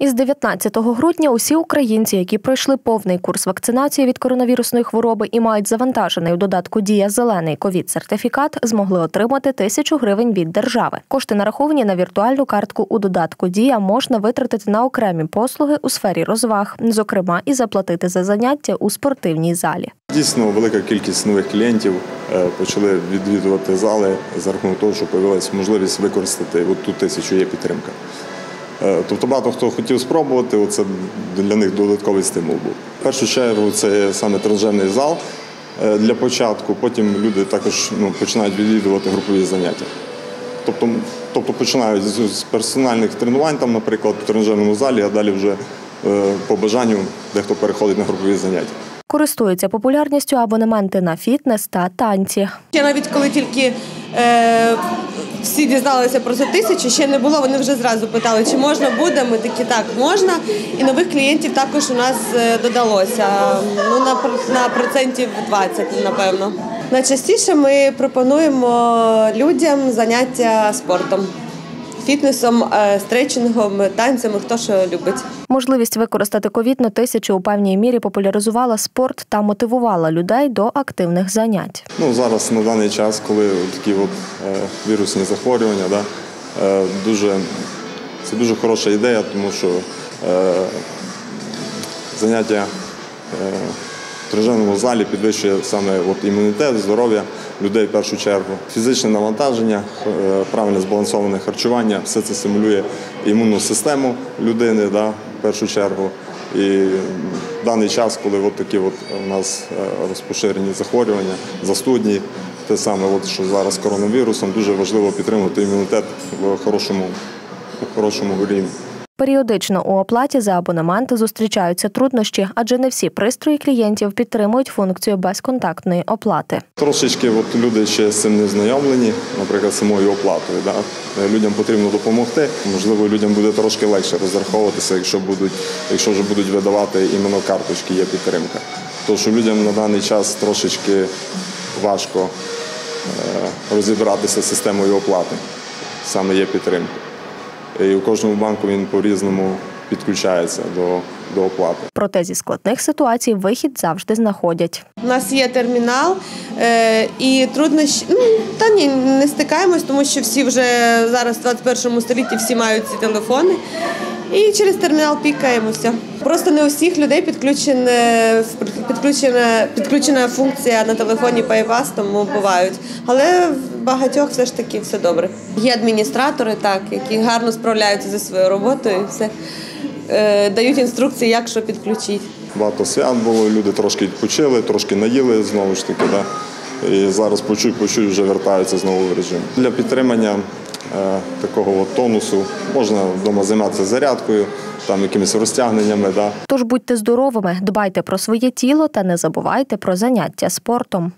Із 19 грудня усі українці, які пройшли повний курс вакцинації від коронавірусної хвороби і мають завантажений у додатку Дія зелений ковід-сертифікат, змогли отримати тисячу гривень від держави. Кошти нараховані на віртуальну картку у додатку Дія можна витратити на окремі послуги у сфері розваг, зокрема і заплатити за заняття у спортивній залі. Дійсно, велика кількість нових клієнтів е, почали відвідувати зали за рахунок того, що з'явилася можливість використати от ту тисячу є підтримка. Е, Тобто багато хто хотів спробувати, це для них додатковий стимул був. В першу чергу це саме тренажерний зал е, для початку, потім люди також ну, починають відвідувати групові заняття. Тобто, тобто починають з персональних тренувань, там, наприклад, в тренажерному залі, а далі вже е, по бажанню дехто переходить на групові заняття. Користуються популярністю абонементи на фітнес та танці. Ще навіть коли тільки е, всі дізналися про цю тисячу, ще не було. Вони вже зразу питали, чи можна буде. Ми такі так можна. І нових клієнтів також у нас е, додалося. Ну на на процентів 20, напевно. Найчастіше ми пропонуємо людям заняття спортом, фітнесом, е, стретчингом, танцями, хто що любить. Можливість використати ковідну тисячу у певній мірі популяризувала спорт та мотивувала людей до активних занять. Ну, зараз на даний час, коли такі от, е, вірусні захворювання, да, е, дуже, це дуже хороша ідея, тому що е, заняття е, тренажерному залі підвищує саме от, імунітет, здоров'я людей в першу чергу. Фізичне навантаження, е, правильне збалансоване харчування, все це стимулює імунну систему людини да, в першу чергу. І в даний час, коли от такі от у нас е, розпоширені захворювання, застудні, те саме, от, що зараз коронавірусом, дуже важливо підтримувати імунітет в хорошому, в хорошому рівні. Періодично у оплаті за абонемент зустрічаються труднощі, адже не всі пристрої клієнтів підтримують функцію безконтактної оплати. Трошечки от люди ще з цим не знайомлені, наприклад, самою оплатою. Да? Е, Людям потрібно допомогти. Можливо, людям буде трошки легше розраховуватися, якщо будуть, якщо вже будуть видавати іменно карточки, є підтримка. Що людям на даний час трошечки важко е, розібратися з системою оплати. Саме є підтримка. І у кожному банку він по-різному підключається до, до оплати. Проте зі складних ситуацій вихід завжди знаходять. У нас є термінал е, і труднощі. Ну та ні, не стикаємось, тому що всі вже зараз в 21 столітті всі мають ці телефони. І через термінал пікаємося. Просто не у всіх людей підключена, підключена, підключена функція на телефоні PayPass, тому бувають. Але багатьох все ж таки все добре. Є адміністратори, так, які гарно справляються зі своєю роботою і все е, дають інструкції, як що підключити. Багато свят було, люди трошки відпочили, трошки наїли знову ж таки. Да? І зараз почуть, почуть, вже вертаються знову в режим. Для підтримання е, такого от тонусу можна вдома займатися зарядкою, там якимись розтягненнями. Да? Тож будьте здоровими, дбайте про своє тіло та не забувайте про заняття спортом.